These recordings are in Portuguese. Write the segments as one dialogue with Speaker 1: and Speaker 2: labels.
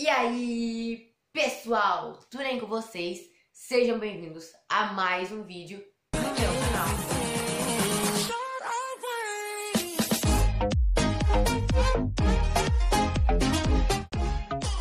Speaker 1: E aí, pessoal, tudo bem com vocês? Sejam bem-vindos a mais um vídeo no meu canal.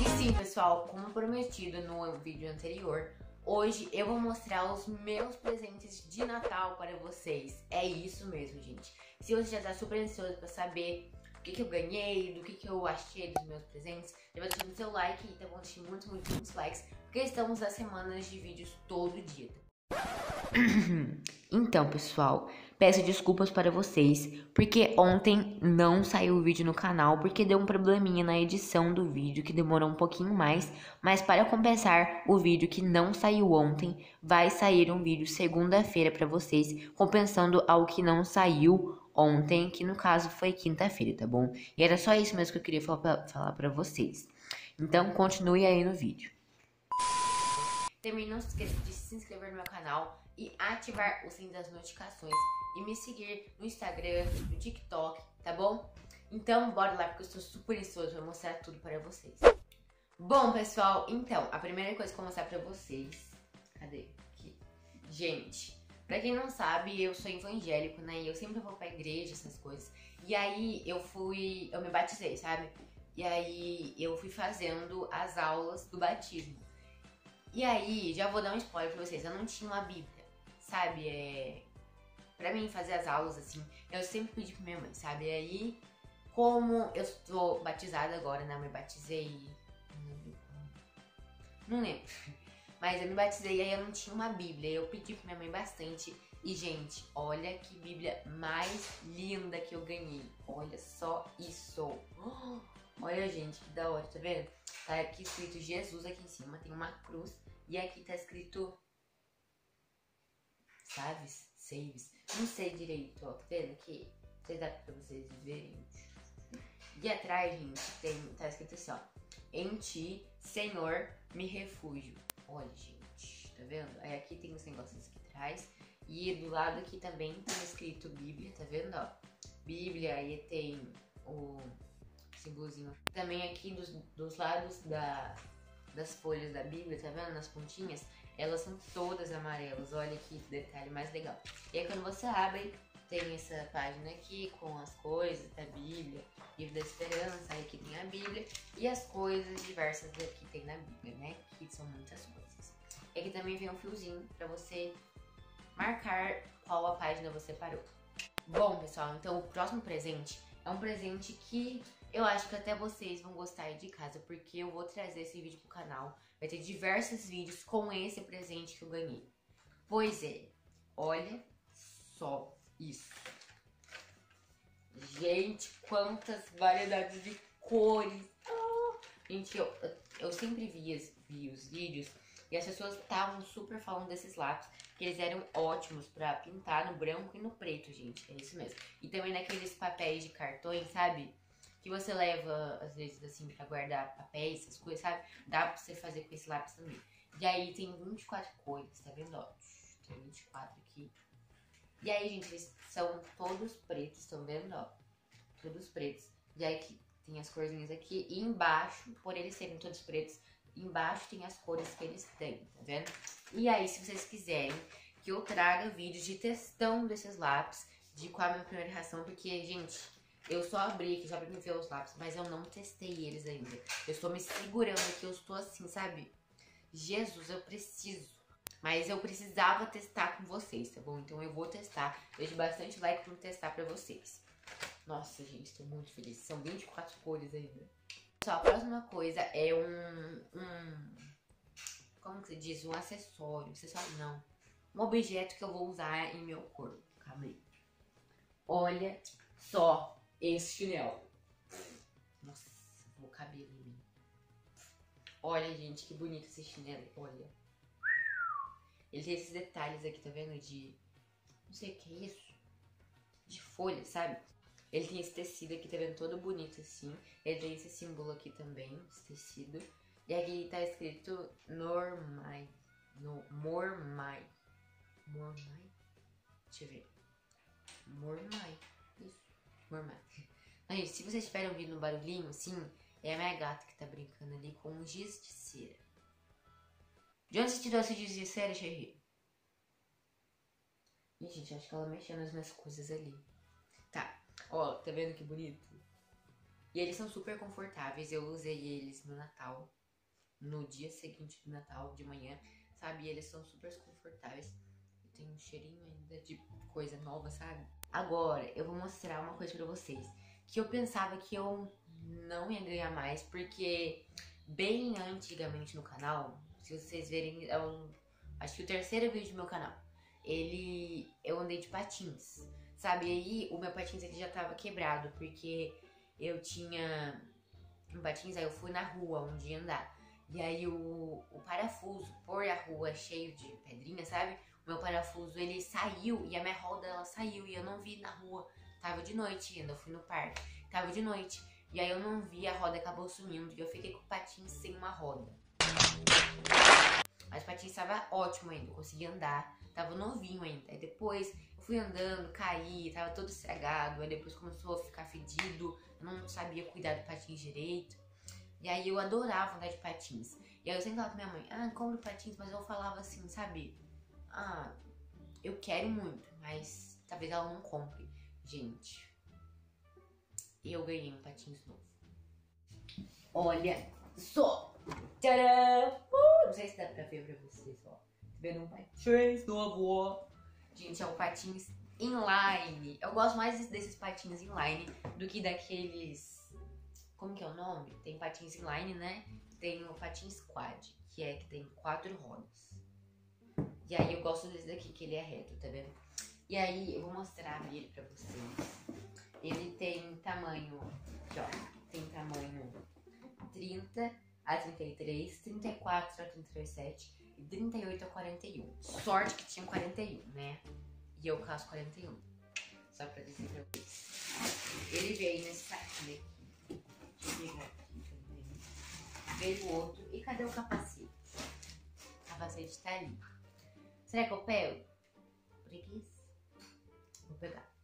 Speaker 1: E sim, pessoal, como prometido no vídeo anterior, hoje eu vou mostrar os meus presentes de Natal para vocês. É isso mesmo, gente. Se você já tá super ansioso para saber que, que eu ganhei, do que, que eu achei dos meus presentes, já vai deixando seu like e tá bom deixar muito, muito, muitos likes, porque estamos nas semanas de vídeos todo dia. Então, pessoal, peço desculpas para vocês, porque ontem não saiu o vídeo no canal, porque deu um probleminha na edição do vídeo, que demorou um pouquinho mais, mas para compensar o vídeo que não saiu ontem, vai sair um vídeo segunda-feira para vocês, compensando ao que não saiu ontem, que no caso foi quinta-feira, tá bom? E era só isso mesmo que eu queria falar para vocês. Então, continue aí no vídeo. Também não se esqueça de se inscrever no meu canal e ativar o sininho das notificações e me seguir no Instagram, no TikTok, tá bom? Então, bora lá porque eu estou super ansioso para mostrar tudo para vocês. Bom, pessoal, então, a primeira coisa que eu vou mostrar para vocês... Cadê? Aqui. Gente, Pra quem não sabe, eu sou evangélico, né? E eu sempre vou pra igreja, essas coisas. E aí eu fui. Eu me batizei, sabe? E aí eu fui fazendo as aulas do batismo. E aí, já vou dar um spoiler pra vocês, eu não tinha uma Bíblia, sabe? É. Pra mim fazer as aulas, assim, eu sempre pedi pra minha mãe, sabe? E aí, como eu estou batizada agora, né? Eu me batizei. Não lembro. Mas eu me batizei aí eu não tinha uma Bíblia. Eu pedi pra minha mãe bastante. E, gente, olha que Bíblia mais linda que eu ganhei. Olha só isso. olha, gente, que da hora, tá vendo? Tá aqui escrito Jesus aqui em cima, tem uma cruz. E aqui tá escrito Saves, Saves. Não sei direito, ó. Tá vendo aqui? Se dá pra vocês verem. E atrás, gente, tem, tá escrito assim, ó. Em ti, Senhor, me refúgio. Olha, gente, tá vendo? Aí aqui tem os negócios aqui atrás. E do lado aqui também tem escrito Bíblia, tá vendo, ó? Bíblia, aí tem o símbolozinho. Também aqui dos, dos lados da, das folhas da Bíblia, tá vendo? Nas pontinhas, elas são todas amarelas. Olha que detalhe mais legal. E aí quando você abre, tem essa página aqui com as coisas da Bíblia, livro da esperança, aí aqui tem a Bíblia e as coisas diversas que tem na Bíblia, né? Que são muitas coisas. E aqui também vem um fiozinho para você marcar qual a página você parou. Bom, pessoal, então o próximo presente é um presente que eu acho que até vocês vão gostar aí de casa, porque eu vou trazer esse vídeo pro canal. Vai ter diversos vídeos com esse presente que eu ganhei. Pois é, olha só isso. Gente, quantas variedades de cores. Oh. Gente, eu, eu sempre vi, vi os vídeos e as pessoas estavam super falando desses lápis, que eles eram ótimos para pintar no branco e no preto, gente. É isso mesmo. E também naqueles papéis de cartões, sabe? Que você leva, às vezes, assim, pra guardar papéis, essas coisas, sabe? Dá pra você fazer com esse lápis também. E aí tem 24 cores, tá vendo? Ó, tem 24 aqui. E aí, gente, eles são todos pretos, estão vendo, ó? Todos pretos. E aí tem as corzinhas aqui. E embaixo, por eles serem todos pretos, Embaixo tem as cores que eles têm, tá vendo? E aí, se vocês quiserem que eu traga vídeos de testão desses lápis, de qual é a minha primeira reação, porque, gente, eu só abri aqui só pra me ver os lápis, mas eu não testei eles ainda. Eu estou me segurando aqui, eu estou assim, sabe? Jesus, eu preciso. Mas eu precisava testar com vocês, tá bom? Então eu vou testar. Deixe bastante like pra testar pra vocês. Nossa, gente, estou muito feliz. São 24 cores ainda. Só a próxima coisa é um, um. Como que se diz? Um acessório. Acessório não. Um objeto que eu vou usar em meu corpo. Calma aí. Olha só esse chinelo. Nossa, vou cabelo em mim. Olha, gente, que bonito esse chinelo. Olha. Ele tem esses detalhes aqui, tá vendo? De. Não sei o que é isso. De folha, sabe? Ele tem esse tecido aqui, tá vendo? Todo bonito assim. Ele tem esse símbolo aqui também, esse tecido. E aqui tá escrito Normai. No, Mormai. Mormai? Deixa eu ver. Mormai. Isso. Mormai. Aí, se vocês estiverem ouvindo um barulhinho assim, É a minha gata que tá brincando ali com um giz de cera. De onde você tirou de cera, Xerri? Ih, gente, acho que ela mexeu nas minhas coisas ali. Tá, ó, tá vendo que bonito? E eles são super confortáveis. Eu usei eles no Natal, no dia seguinte do Natal, de manhã, sabe? E eles são super confortáveis. Tem um cheirinho ainda de coisa nova, sabe? Agora, eu vou mostrar uma coisa pra vocês. Que eu pensava que eu não ia ganhar mais, porque bem antigamente no canal, se vocês verem, é um, acho que o terceiro vídeo do meu canal, ele, eu andei de patins, sabe? E aí o meu patins ele já tava quebrado, porque eu tinha um patins, aí eu fui na rua um dia andar. E aí o, o parafuso, por a rua cheio de pedrinha, sabe? O meu parafuso ele saiu e a minha roda ela saiu e eu não vi na rua. Tava de noite ainda, eu fui no parque. Tava de noite. E aí eu não vi, a roda acabou sumindo e eu fiquei com o patins sem uma roda. Mas o patins estava ótimo ainda, eu consegui andar, tava novinho ainda. Aí depois eu fui andando, caí, tava todo estragado, aí depois começou a ficar fedido, eu não sabia cuidar do patins direito. E aí eu adorava andar de patins. E aí eu sempre falava com minha mãe, ah, compro patins, mas eu falava assim, sabe? Ah, eu quero muito, mas talvez ela não compre. Gente, eu ganhei um patins novo. Olha só! Tcharam! Uh, não sei se dá pra ver pra vocês, ó. Tá vendo um patins novo, ó. Gente, é um patins inline. Eu gosto mais desses patins inline do que daqueles... Como que é o nome? Tem patins inline, né? Tem o patins quad, que é que tem quatro rodas. E aí eu gosto desse daqui, que ele é reto, tá vendo? E aí eu vou mostrar ele pra vocês. Ele tem tamanho, aqui ó, tem tamanho 30 a 33, 34 a 37 e 38 a 41. Sorte que tinha 41, né? E eu caso 41. Só pra dizer pra vocês. Ele veio nesse saquinho aqui. Deixa eu pegar aqui também. Veio o outro. E cadê o capacete? O capacete tá ali. Será que eu pego? Preguiça. Vou pegar.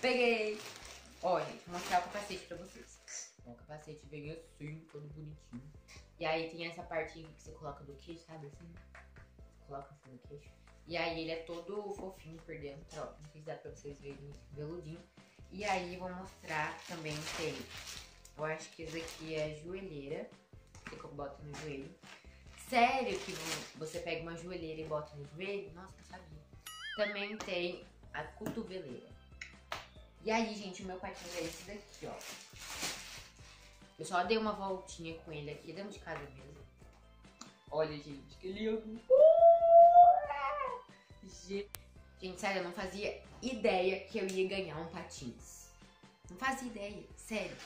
Speaker 1: Peguei! Ó, gente, vou mostrar o capacete pra vocês. o capacete veio assim, todo bonitinho. E aí tem essa partinha que você coloca do queixo, sabe assim? Você coloca assim no queixo. E aí ele é todo fofinho por dentro, ó. Não sei se dá pra vocês verem veludinho. E aí vou mostrar também tem. Eu acho que esse aqui é joelheira. Que eu boto no joelho. Sério que você pega uma joelheira e bota no joelho? Nossa, não sabia. Também tem a cotoveleira. E aí, gente, o meu patins é esse daqui, ó. Eu só dei uma voltinha com ele aqui dentro de casa mesmo. Olha, gente, que lindo. Gente, sério, eu não fazia ideia que eu ia ganhar um patins. Não fazia ideia, sério.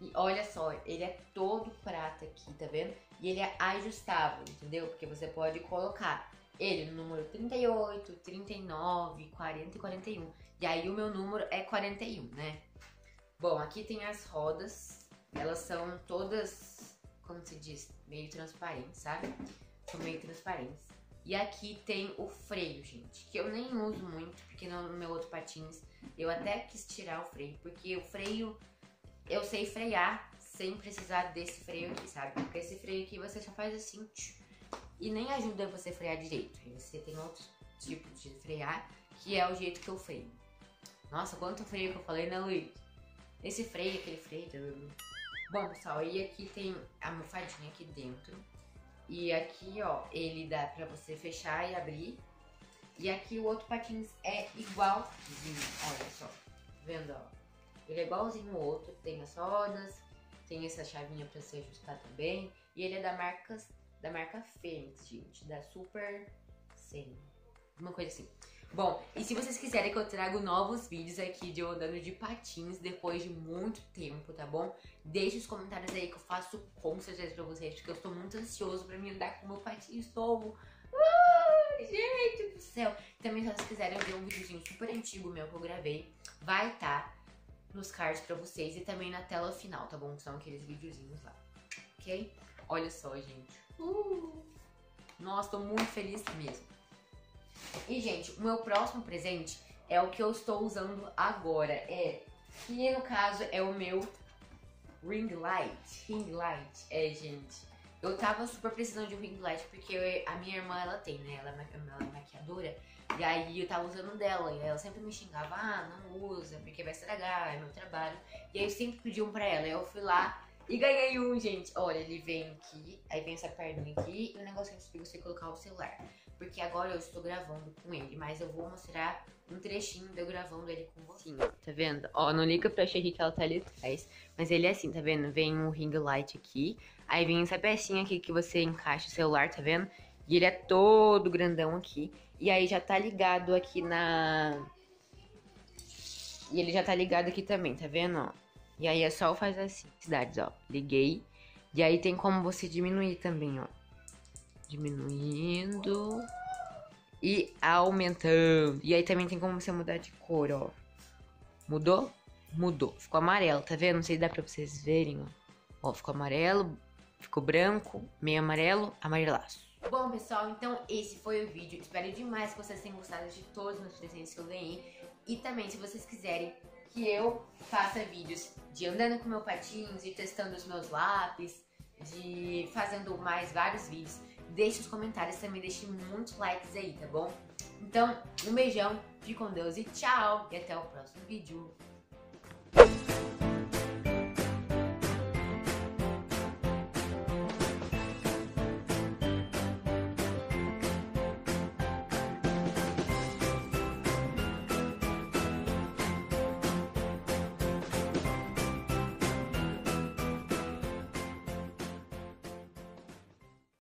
Speaker 1: E olha só, ele é todo prata aqui, tá vendo? E ele é ajustável, entendeu? Porque você pode colocar ele no número 38, 39, 40 e 41. E aí o meu número é 41, né? Bom, aqui tem as rodas. Elas são todas, como se diz, meio transparentes, sabe? São meio transparentes. E aqui tem o freio, gente, que eu nem uso muito, porque no meu outro patins eu até quis tirar o freio, porque o freio eu sei frear sem precisar desse freio aqui, sabe? Porque esse freio aqui você só faz assim, e nem ajuda você frear direito. Aí você tem outro tipo de frear, que é o jeito que eu freio. Nossa, quanto freio que eu falei, né, Luiz? Esse freio, aquele freio. Tá Bom, pessoal, aí aqui tem a almofadinha aqui dentro. E aqui, ó, ele dá pra você fechar e abrir. E aqui o outro patins é igualzinho, olha só. Tá vendo, ó? Ele é igualzinho o outro, tem as rodas, tem essa chavinha pra se ajustar também. E ele é da marca da marca Fênix, gente, da Super 100, uma coisa assim. Bom, e se vocês quiserem que eu traga novos vídeos aqui de eu andando de patins depois de muito tempo, tá bom? Deixe os comentários aí que eu faço com certeza pra vocês, porque eu estou muito ansioso pra me andar com o meu patins novo. Uh, gente do céu! Também se vocês quiserem ver um videozinho super antigo meu que eu gravei, vai estar tá nos cards pra vocês e também na tela final, tá bom? São aqueles videozinhos lá, ok? Olha só, gente. Uh! Nossa, tô muito feliz mesmo. E, gente, o meu próximo presente é o que eu estou usando agora. É, que no caso é o meu ring light. Ring light, é, gente. Eu tava super precisando de um ring light porque eu, a minha irmã, ela tem, né? Ela, é ela é maquiadora. E aí eu tava usando dela. E ela sempre me xingava, ah, não usa, porque vai estragar, é meu trabalho. E aí eu sempre pedi um pra ela. Eu fui lá e ganhei um, gente. Olha, ele vem aqui, aí vem essa perninha aqui e o negocinho pra você colocar o celular porque agora eu estou gravando com ele, mas eu vou mostrar um trechinho de eu gravando ele com você. Tá vendo? Ó, não liga pra Sherry que ela tá ali atrás, mas ele é assim, tá vendo? Vem um ring light aqui, aí vem essa pecinha aqui que você encaixa o celular, tá vendo? E ele é todo grandão aqui, e aí já tá ligado aqui na... E ele já tá ligado aqui também, tá vendo, ó? E aí é só fazer assim, cidades, ó. Liguei. E aí tem como você diminuir também, ó diminuindo e aumentando. E aí também tem como você mudar de cor, ó. Mudou? Mudou. Ficou amarelo, tá vendo? Não sei se dá pra vocês verem, ó. Ó, ficou amarelo, ficou branco, meio amarelo, amarelaço. Bom, pessoal, então esse foi o vídeo. Espero demais que vocês tenham gostado de todos os desenhos que eu ganhei. E também, se vocês quiserem que eu faça vídeos de andando com meu patins, e testando os meus lápis, de fazendo mais vários vídeos, deixe os comentários também, deixe muitos likes aí, tá bom? Então, um beijão, fique com Deus e tchau! E até o próximo vídeo.